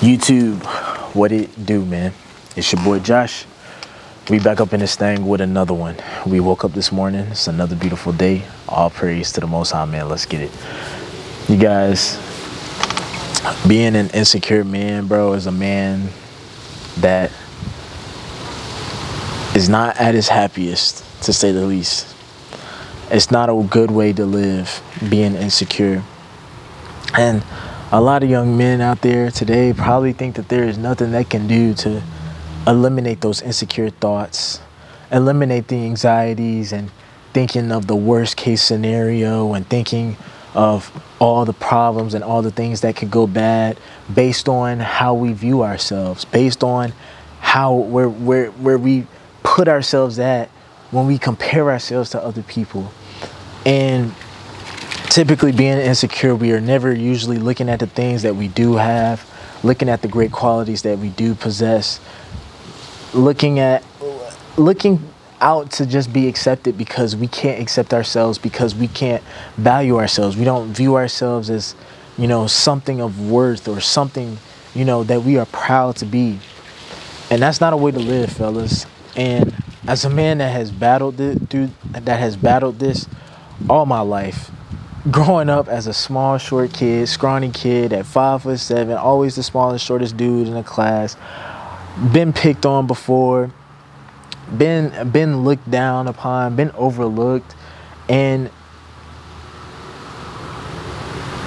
YouTube, what it do, man? It's your boy Josh. We back up in this thing with another one. We woke up this morning. It's another beautiful day. All praise to the Most High, man. Let's get it. You guys, being an insecure man, bro, is a man that is not at his happiest, to say the least. It's not a good way to live, being insecure. And a lot of young men out there today probably think that there is nothing they can do to eliminate those insecure thoughts, eliminate the anxieties and thinking of the worst case scenario and thinking of all the problems and all the things that could go bad based on how we view ourselves, based on how where where where we put ourselves at when we compare ourselves to other people. And typically being insecure, we are never usually looking at the things that we do have, looking at the great qualities that we do possess, looking at looking out to just be accepted because we can't accept ourselves because we can't value ourselves. We don't view ourselves as, you know, something of worth or something, you know, that we are proud to be. And that's not a way to live, fellas. And as a man that has battled it, dude, that has battled this all my life, growing up as a small, short kid, scrawny kid at five foot seven, always the smallest, shortest dude in the class, been picked on before, been been looked down upon, been overlooked, and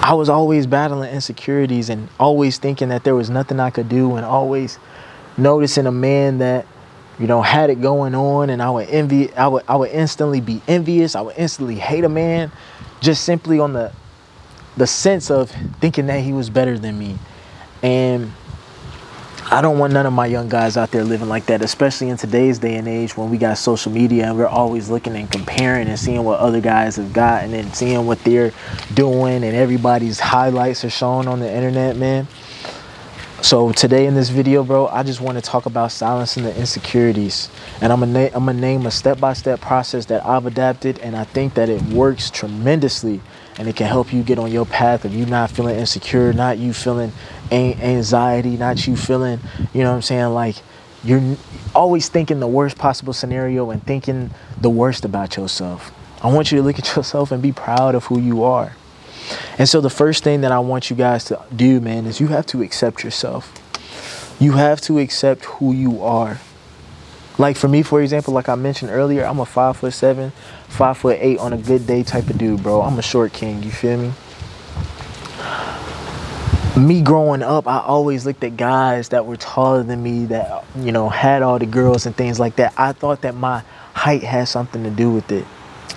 I was always battling insecurities and always thinking that there was nothing I could do, and always noticing a man that you know had it going on, and I would envy, I would I would instantly be envious, I would instantly hate a man just simply on the the sense of thinking that he was better than me. And I don't want none of my young guys out there living like that, especially in today's day and age when we got social media and we're always looking and comparing and seeing what other guys have got and then seeing what they're doing and everybody's highlights are shown on the internet, man. So today in this video, bro, I just want to talk about silencing the insecurities. And I'm gonna I'm gonna name a step-by-step -step process that I've adapted and I think that it works tremendously and it can help you get on your path of you not feeling insecure, not you feeling anxiety, not you feeling, you know what I'm saying, like you're always thinking the worst possible scenario and thinking the worst about yourself. I want you to look at yourself and be proud of who you are. And so the first thing that I want you guys to do, man, is you have to accept yourself. You have to accept who you are. Like for me, for example, like I mentioned earlier, I'm a five foot seven, five foot eight on a good day type of dude, bro. I'm a short king, you feel me? Me growing up, I always looked at guys that were taller than me that, you know, had all the girls and things like that. I thought that my height had something to do with it.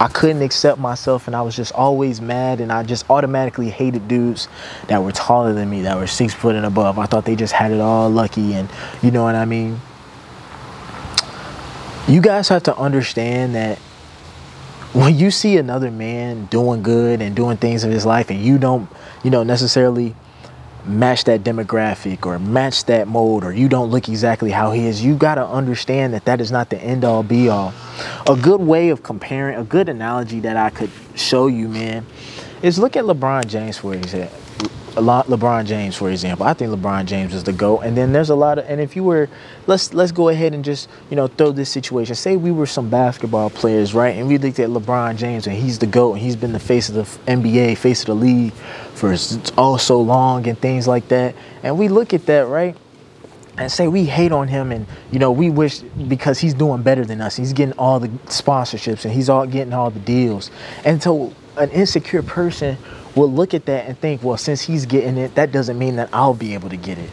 I couldn't accept myself and I was just always mad and I just automatically hated dudes that were taller than me, that were six foot and above. I thought they just had it all lucky and you know what I mean? You guys have to understand that when you see another man doing good and doing things in his life and you don't, you know, necessarily match that demographic or match that mode or you don't look exactly how he is you got to understand that that is not the end all be all. A good way of comparing a good analogy that i could show you man is look at lebron james for example a lot LeBron James, for example. I think LeBron James is the GOAT. And then there's a lot of and if you were let's let's go ahead and just, you know, throw this situation. Say we were some basketball players, right? And we looked at LeBron James and he's the GOAT and he's been the face of the NBA, face of the league for all so long and things like that. And we look at that, right? and say we hate on him and you know we wish because he's doing better than us he's getting all the sponsorships and he's all getting all the deals and so an insecure person will look at that and think, well, since he's getting it, that doesn't mean that I'll be able to get it.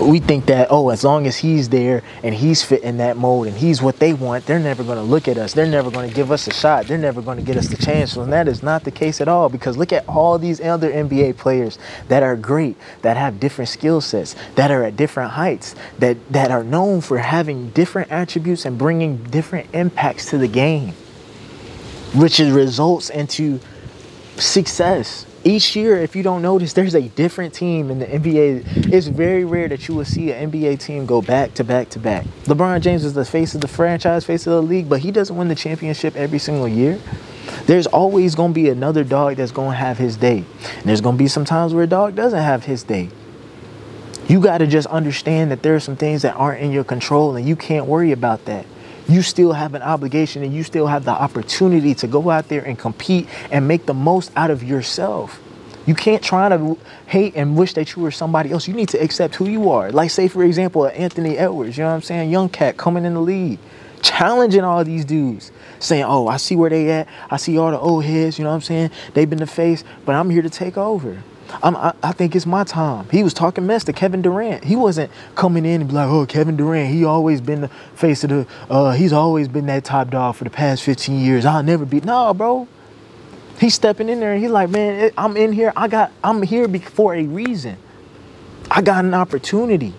We think that, oh, as long as he's there and he's fit in that mold and he's what they want, they're never going to look at us. They're never going to give us a shot. They're never going to get us the chance. And that is not the case at all because look at all these other NBA players that are great, that have different skill sets, that are at different heights, that, that are known for having different attributes and bringing different impacts to the game, which results into success. Each year, if you don't notice, there's a different team in the NBA. It's very rare that you will see an NBA team go back to back to back. LeBron James is the face of the franchise, face of the league, but he doesn't win the championship every single year. There's always going to be another dog that's going to have his day. And there's going to be some times where a dog doesn't have his day. You got to just understand that there are some things that aren't in your control and you can't worry about that. You still have an obligation and you still have the opportunity to go out there and compete and make the most out of yourself. You can't try to hate and wish that you were somebody else. You need to accept who you are. Like, say, for example, Anthony Edwards, you know what I'm saying? Young cat coming in the league, challenging all these dudes, saying, Oh, I see where they at. I see all the old heads, you know what I'm saying? They've been the face, but I'm here to take over. I, I think it's my time. He was talking mess to Kevin Durant. He wasn't coming in and be like, oh, Kevin Durant, he always been the face of the, uh, he's always been that top dog for the past 15 years. I'll never be. No, bro. He's stepping in there and he's like, man, I'm in here. I got, I'm here for a reason. I got an opportunity.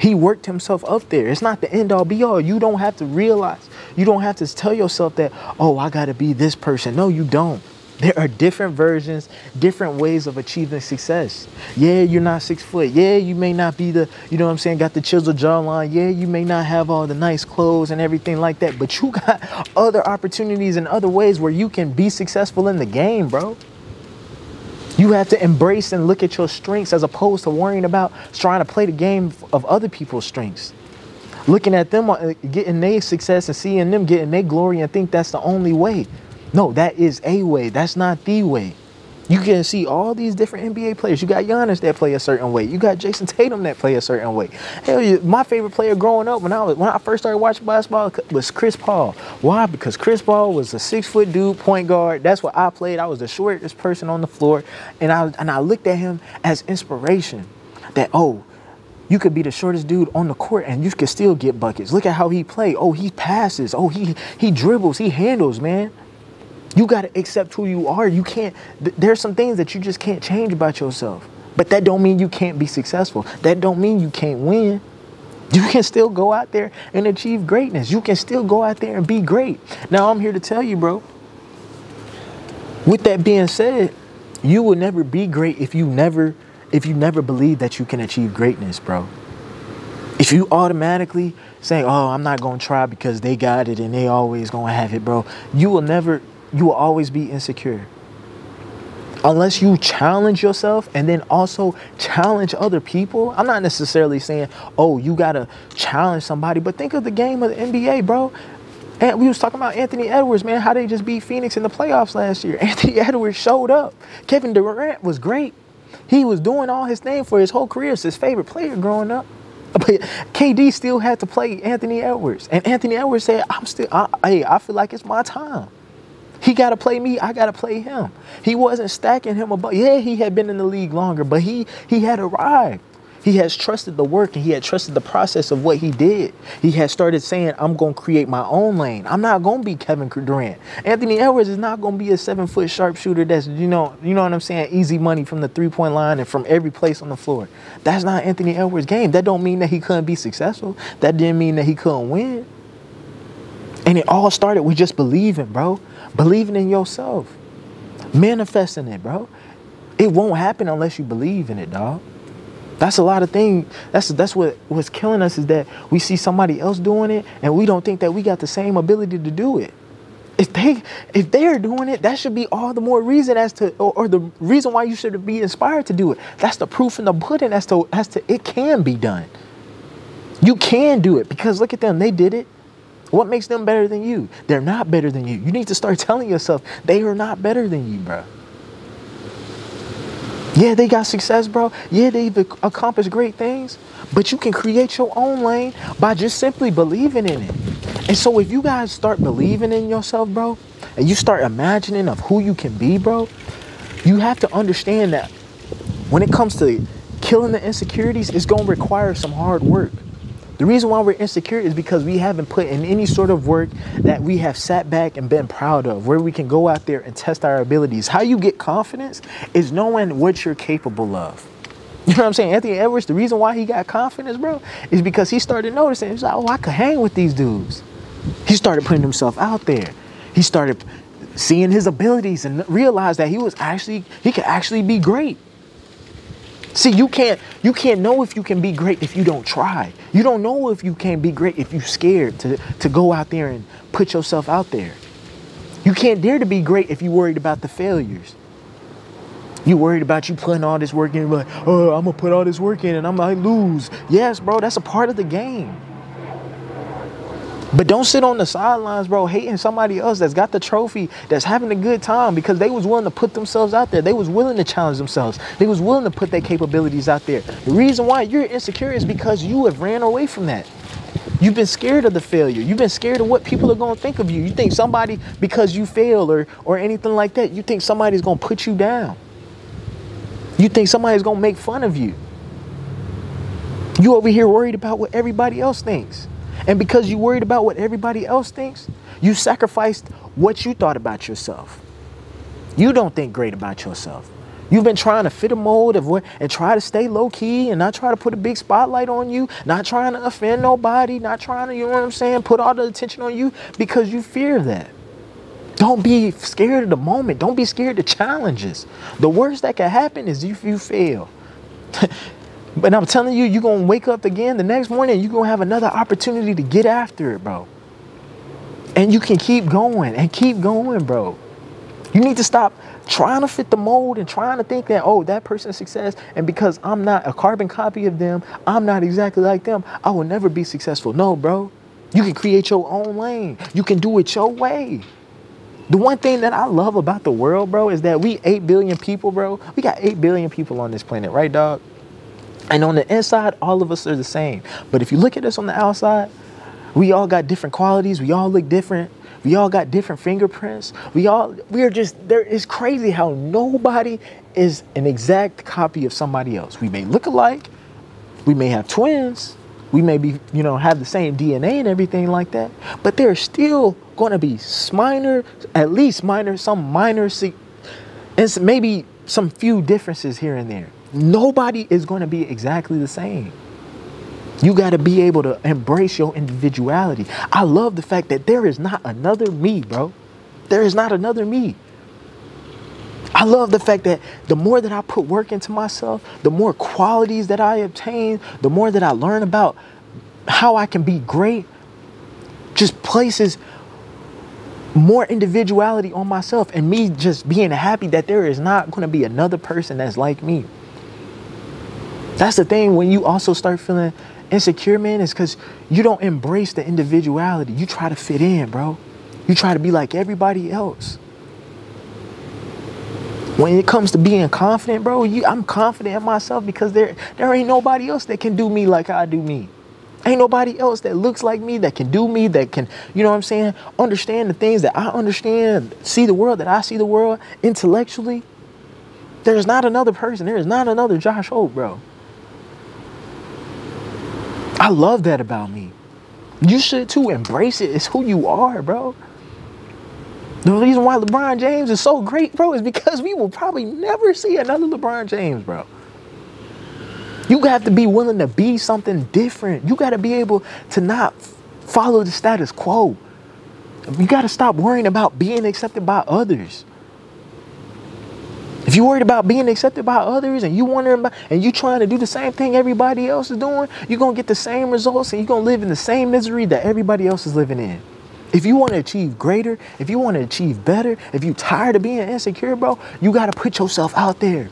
He worked himself up there. It's not the end all be all. You don't have to realize, you don't have to tell yourself that, oh, I got to be this person. No, you don't. There are different versions, different ways of achieving success. Yeah, you're not six foot. Yeah, you may not be the, you know what I'm saying, got the chiseled jawline. Yeah, you may not have all the nice clothes and everything like that, but you got other opportunities and other ways where you can be successful in the game, bro. You have to embrace and look at your strengths as opposed to worrying about trying to play the game of other people's strengths. Looking at them uh, getting their success and seeing them getting their glory and think that's the only way. No, that is a way. That's not the way. You can see all these different NBA players. You got Giannis that play a certain way. You got Jayson Tatum that play a certain way. Hell, my favorite player growing up when I was when I first started watching basketball was Chris Paul. Why? Because Chris Paul was a six foot dude, point guard. That's what I played. I was the shortest person on the floor, and I and I looked at him as inspiration. That oh, you could be the shortest dude on the court and you could still get buckets. Look at how he play. Oh, he passes. Oh, he he dribbles. He handles, man. You got to accept who you are. You can't, th- there's some things that you just can't change about yourself. But that don't mean you can't be successful. That don't mean you can't win. You can still go out there and achieve greatness. You can still go out there and be great. Now I'm here to tell you, bro. With that being said, you will never be great if you never if you never believe that you can achieve greatness, bro. If you automatically say, "Oh, I'm not going to try because they got it and they always going to have it, bro." You will never you will always be insecure. Unless you challenge yourself and then also challenge other people. I'm not necessarily saying, oh, you gotta challenge somebody, but think of the game of the NBA, bro. And we was talking about Anthony Edwards, man, how they just beat Phoenix in the playoffs last year. Anthony Edwards showed up. Kevin Durant was great. He was doing all his thing for his whole career. It's his favorite player growing up. But KD still had to play Anthony Edwards. And Anthony Edwards said, I'm still, I, hey, I feel like it's my time. He got to play me. I got to play him. He wasn't stacking him above. Yeah, he had been in the league longer, but he he had arrived. He has trusted the work and he had trusted the process of what he did. He had started saying, I'm going to create my own lane. I'm not going to be Kevin Durant. Anthony Edwards is not going to be a seven foot sharpshooter that's, you know, you know what I'm saying, easy money from the three point line and from every place on the floor. That's not Anthony Edwards' game. That don't mean that he couldn't be successful. That didn't mean that he couldn't win. And it all started with just believing, bro. Believing in yourself. Manifesting it, bro. It won't happen unless you believe in it, dog. That's a lot of things. That's that's what what's killing us is that we see somebody else doing it and we don't think that we got the same ability to do it. If they if they're doing it, that should be all the more reason as to or, or the reason why you should be inspired to do it. That's the proof in the pudding as to as to it can be done. You can do it because look at them, they did it. What makes them better than you? They're not better than you. You need to start telling yourself they are not better than you, bro. Yeah, they got success, bro. Yeah, they've accomplished great things. But you can create your own lane by just simply believing in it. And so if you guys start believing in yourself, bro, and you start imagining of who you can be, bro, you have to understand that when it comes to killing the insecurities, it's going to require some hard work. The reason why we're insecure is because we haven't put in any sort of work that we have sat back and been proud of, where we can go out there and test our abilities. How you get confidence is knowing what you're capable of. You know what I'm saying? Anthony Edwards, the reason why he got confidence, bro, is because he started noticing, he's like, oh, I could hang with these dudes. He started putting himself out there. He started seeing his abilities and realized that he was actually, he could actually be great. See, you can't you can't know if you can be great if you don't try. You don't know if you can be great if you're scared to, to go out there and put yourself out there. You can't dare to be great if you're worried about the failures. You worried about you putting all this work in, like, oh, I'm gonna put all this work in and I'm gonna lose. Yes, bro, that's a part of the game. But don't sit on the sidelines, bro, hating somebody else that's got the trophy, that's having a good time because they was willing to put themselves out there. They was willing to challenge themselves. They was willing to put their capabilities out there. The reason why you're insecure is because you have ran away from that. You've been scared of the failure. You've been scared of what people are going to think of you. You think somebody, because you fail or, or anything like that, you think somebody's going to put you down. You think somebody's going to make fun of you. You over here worried about what everybody else thinks. And because you worried about what everybody else thinks, you sacrificed what you thought about yourself. You don't think great about yourself. You've been trying to fit a mold of what and try to stay low key and not try to put a big spotlight on you, not trying to offend nobody, not trying to, you know what I'm saying, put all the attention on you because you fear that. Don't be scared of the moment. Don't be scared of challenges. The worst that can happen is if you fail. But I'm telling you, you're going to wake up again the next morning, you're going to have another opportunity to get after it, bro. And you can keep going and keep going, bro. You need to stop trying to fit the mold and trying to think that, oh, that person's success, and because I'm not a carbon copy of them, I'm not exactly like them, I will never be successful. No, bro. You can create your own lane. You can do it your way. The one thing that I love about the world, bro, is that we 8 billion people, bro. We got 8 billion people on this planet, right, dog? And on the inside, all of us are the same. But if you look at us on the outside, we all got different qualities. We all look different. We all got different fingerprints. We all, we are just, there is crazy how nobody is an exact copy of somebody else. We may look alike. We may have twins. We may be, you know, have the same DNA and everything like that. But there's still going to be minor, at least minor, some minor, and maybe some few differences here and there. Nobody is going to be exactly the same. You got to be able to embrace your individuality. I love the fact that there is not another me, bro. There is not another me. I love the fact that the more that I put work into myself, the more qualities that I obtain, the more that I learn about how I can be great, just places more individuality on myself and me just being happy that there is not going to be another person that's like me. That's the thing when you also start feeling insecure, man, is because you don't embrace the individuality. You try to fit in, bro. You try to be like everybody else. When it comes to being confident, bro, you, I'm confident in myself because there, there ain't nobody else that can do me like I do me. Ain't nobody else that looks like me, that can do me, that can, you know what I'm saying, understand the things that I understand, see the world that I see the world intellectually. There's not another person. There is not another Josh Holt, bro. I love that about me. You should too. Embrace it. It's who you are, bro. The reason why LeBron James is so great, bro, is because we will probably never see another LeBron James, bro. You have to be willing to be something different. You got to be able to not follow the status quo. You got to stop worrying about being accepted by others. If you're worried about being accepted by others and you wondering about and you trying to do the same thing everybody else is doing, you're gonna get the same results and you're gonna live in the same misery that everybody else is living in. If you want to achieve greater, if you want to achieve better, if you're tired of being insecure, bro, you gotta put yourself out there.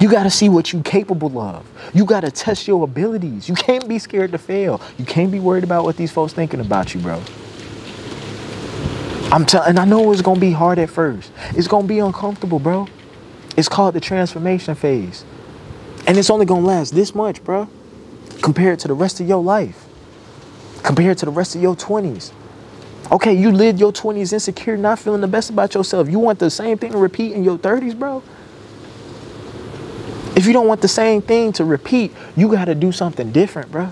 You got to see what you're capable of. You got to test your abilities. You can't be scared to fail. You can't be worried about what these folks thinking about you, bro. I'm telling, and I know it's gonna be hard at first. It's gonna be uncomfortable, bro. It's called the transformation phase, and it's only gonna last this much, bro. Compared to the rest of your life, compared to the rest of your twenties. Okay, you lived your twenties insecure, not feeling the best about yourself. You want the same thing to repeat in your thirties, bro. If you don't want the same thing to repeat, you got to do something different, bro.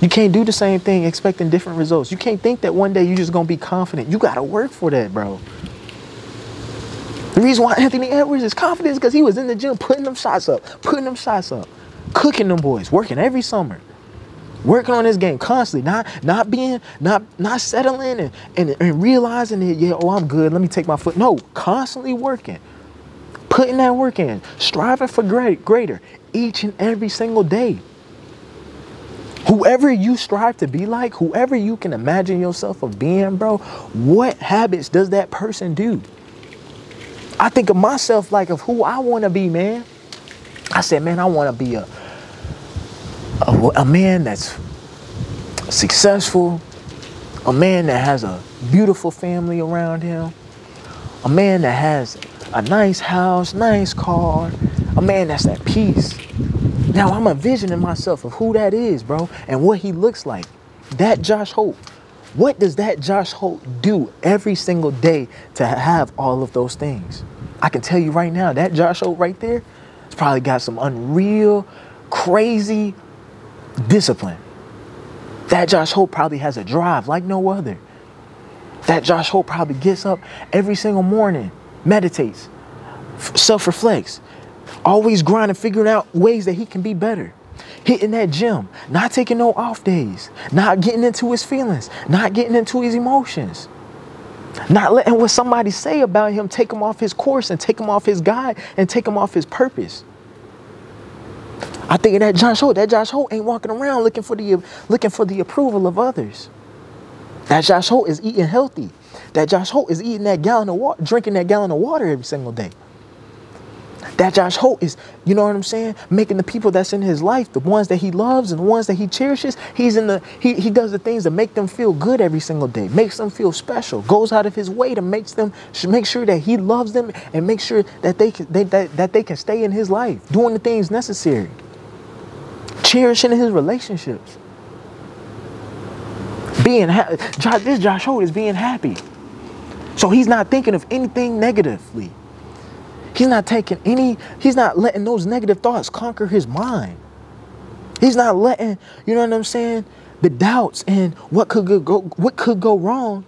You can't do the same thing expecting different results. You can't think that one day you're just gonna be confident. You gotta work for that, bro. The reason why Anthony Edwards is confident is because he was in the gym putting them shots up, putting them shots up, cooking them boys, working every summer, working on his game constantly, not not being, not not settling and, and, and realizing that, yeah, oh, I'm good, let me take my foot. No, constantly working, putting that work in, striving for great, greater each and every single day. Whoever you strive to be like, whoever you can imagine yourself of being, bro, what habits does that person do? I think of myself like of who I want to be, man. I said, man, I want to be a, a a man that's successful, a man that has a beautiful family around him, a man that has a nice house, nice car, a man that's at peace. Now I'm envisioning myself of who that is, bro, and what he looks like. That Josh Holt. What does that Josh Holt do every single day to have all of those things? I can tell you right now, that Josh Holt right there has probably got some unreal, crazy discipline. That Josh Holt probably has a drive like no other. That Josh Hope probably gets up every single morning, meditates, self reflects, always grinding, figuring out ways that he can be better. Hitting that gym, not taking no off days, not getting into his feelings, not getting into his emotions, not letting what somebody say about him take him off his course and take him off his guide and take him off his purpose. I think of that Josh Holt. That Josh Holt ain't walking around looking for the looking for the approval of others. That Josh Holt is eating healthy. That Josh Holt is eating that gallon of water, drinking that gallon of water every single day. That Josh Holt is, you know what I'm saying, making the people that's in his life, the ones that he loves and the ones that he cherishes, he's in the he, he does the things that make them feel good every single day, makes them feel special, goes out of his way to make them make sure that he loves them and make sure that they can they, that, that they can stay in his life, doing the things necessary cherishing his relationships. Being happy. This Josh Holt is being happy. So he's not thinking of anything negatively. He's not taking any, he's not letting those negative thoughts conquer his mind. He's not letting, you know what I'm saying, the doubts and what could go what could go wrong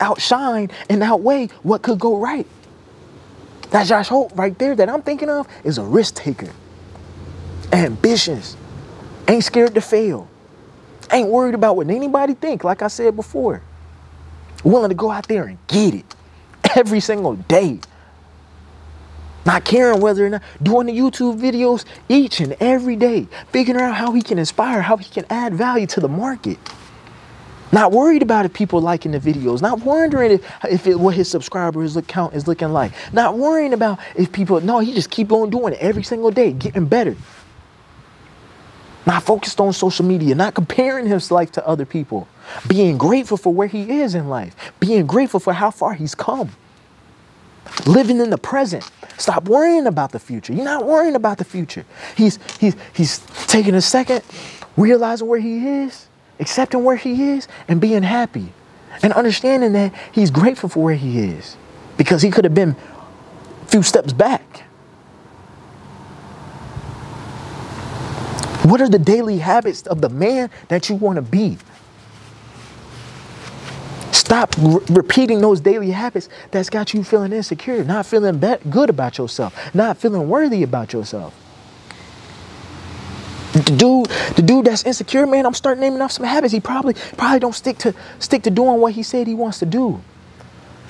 outshine and outweigh what could go right. That Josh Holt right there that I'm thinking of is a risk taker. Ambitious. Ain't scared to fail. Ain't worried about what anybody think, like I said before. Willing to go out there and get it every single day. Not caring whether or not doing the YouTube videos each and every day, figuring out how he can inspire, how he can add value to the market. Not worried about if people liking the videos. Not wondering if, if it, what his subscribers account is looking like. Not worrying about if people, no, he just keep on doing it every single day, getting better not focused on social media, not comparing his life to other people, being grateful for where he is in life, being grateful for how far he's come, living in the present. Stop worrying about the future. You're not worrying about the future. He's he's he's taking a second, realizing where he is, accepting where he is, and being happy, and understanding that he's grateful for where he is, because he could have been a few steps back. What are the daily habits of the man that you want to be? Stop re- repeating those daily habits that's got you feeling insecure, not feeling good about yourself, not feeling worthy about yourself. The dude, the dude that's insecure, man, I'm starting naming off some habits. He probably probably don't stick to stick to doing what he said he wants to do.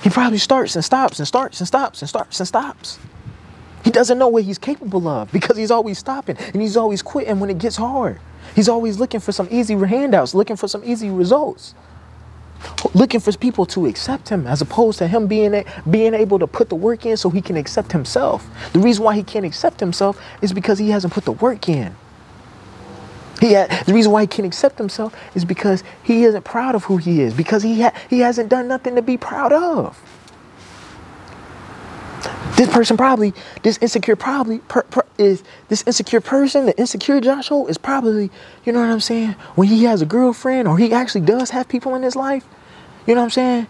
He probably starts and stops and starts and stops and starts and stops. He doesn't know what he's capable of because he's always stopping and he's always quitting when it gets hard. He's always looking for some easy handouts, looking for some easy results, looking for people to accept him as opposed to him being, a, being able to put the work in so he can accept himself. The reason why he can't accept himself is because he hasn't put the work in. He the reason why he can't accept himself is because he isn't proud of who he is, because he, ha, he hasn't done nothing to be proud of. This person probably, this insecure probably per, per, is this insecure person, the insecure Joshua is probably, you know what I'm saying? When he has a girlfriend or he actually does have people in his life, you know what I'm saying?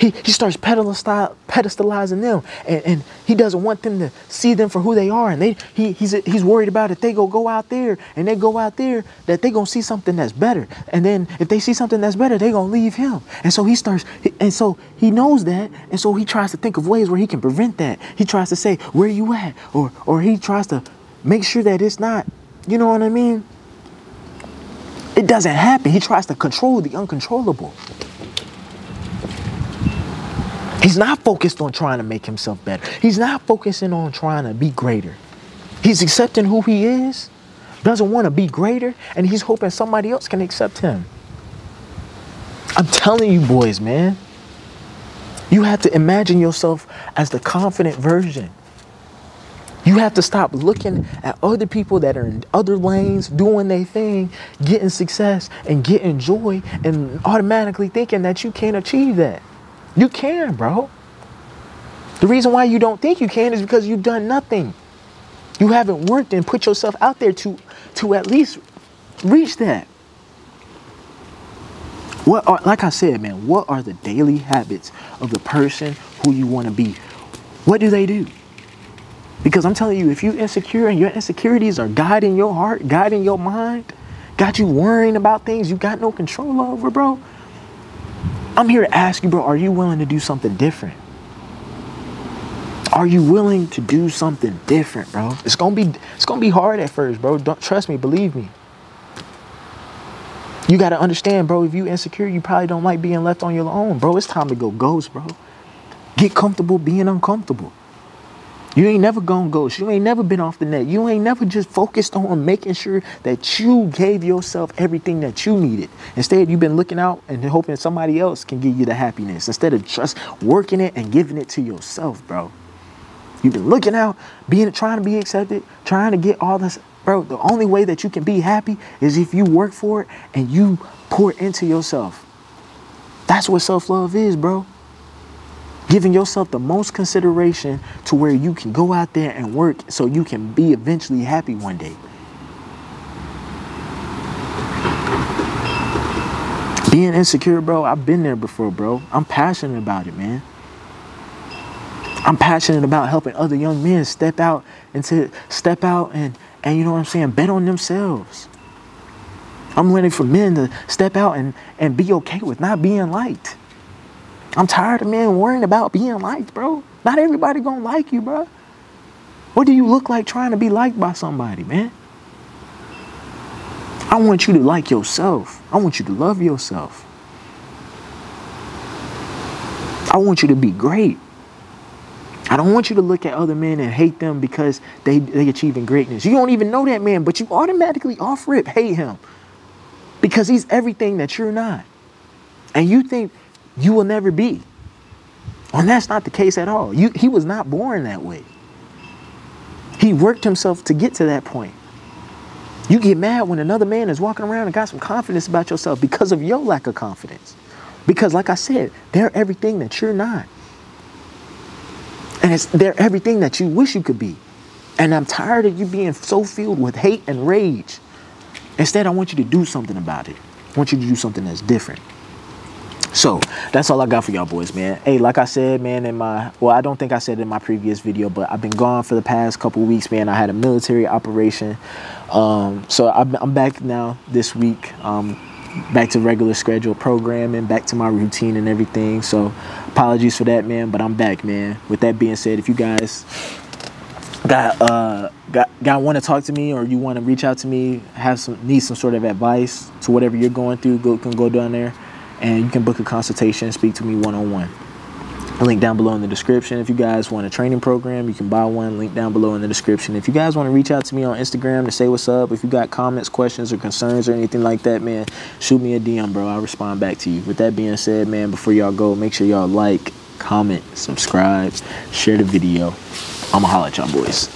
He, he starts pedestalizing them and, and he doesn't want them to see them for who they are. And they he, he's, he's worried about if they go go out there and they go out there that they going to see something that's better. And then if they see something that's better, they going to leave him. And so he starts, and so he knows that. And so he tries to think of ways where he can prevent that. He tries to say, where you at? Or, or he tries to make sure that it's not, you know what I mean? It doesn't happen. He tries to control the uncontrollable. He's not focused on trying to make himself better. He's not focusing on trying to be greater. He's accepting who he is, doesn't want to be greater, and he's hoping somebody else can accept him. I'm telling you, boys, man. You have to imagine yourself as the confident version. You have to stop looking at other people that are in other lanes doing their thing, getting success and getting joy, and automatically thinking that you can't achieve that. You can, bro. The reason why you don't think you can is because you've done nothing. You haven't worked and put yourself out there to, to at least reach that. What are, like I said, man, what are the daily habits of the person who you want to be? What do they do? Because I'm telling you, if you're insecure and your insecurities are guiding your heart, guiding your mind, got you worrying about things you got no control over, bro. I'm here to ask you, bro, are you willing to do something different? Are you willing to do something different, bro? It's gonna be it's gonna be hard at first, bro. Don't trust me, believe me. You gotta understand, bro, if you insecure, you probably don't like being left on your own, bro. It's time to go ghost, bro. Get comfortable being uncomfortable. You ain't never gone ghost. You ain't never been off the net. You ain't never just focused on making sure that you gave yourself everything that you needed. Instead, you've been looking out and hoping somebody else can give you the happiness instead of just working it and giving it to yourself, bro. You've been looking out, being trying to be accepted, trying to get all this, bro. The only way that you can be happy is if you work for it and you pour into yourself. That's what self-love is, bro giving yourself the most consideration to where you can go out there and work so you can be eventually happy one day. Being insecure, bro, I've been there before, bro. I'm passionate about it, man. I'm passionate about helping other young men step out and to step out and and you know what I'm saying, bet on themselves. I'm ready for men to step out and, and be okay with not being liked. I'm tired of men worrying about being liked, bro. Not everybody gonna like you, bro. What do you look like trying to be liked by somebody, man? I want you to like yourself. I want you to love yourself. I want you to be great. I don't want you to look at other men and hate them because they they achieving greatness. You don't even know that man, but you automatically off rip hate him because he's everything that you're not. And you think you will never be. And that's not the case at all. You, he was not born that way. He worked himself to get to that point. You get mad when another man is walking around and got some confidence about yourself because of your lack of confidence. Because, like I said, they're everything that you're not. And it's they're everything that you wish you could be. And I'm tired of you being so filled with hate and rage. Instead, I want you to do something about it. I want you to do something that's different. So that's all I got for y'all boys, man. Hey, like I said, man, in my, well, I don't think I said in my previous video, but I've been gone for the past couple weeks, man. I had a military operation. Um, so I'm, I'm back now this week. Um, back to regular schedule programming, back to my routine and everything. So apologies for that, man, but I'm back, man. With that being said, if you guys got uh got got want to talk to me or you want to reach out to me, have some need some sort of advice to whatever you're going through, go can go down there and you can book a consultation speak to me one-on-one. Link down below in the description. If you guys want a training program you can buy one. Link down below in the description. If you guys want to reach out to me on instagram to say what's up if you got comments questions or concerns or anything like that man shoot me a dm bro. I'll respond back to you. With that being said man before y'all go make sure y'all like comment subscribe share the video. I'ma holla at y'all boys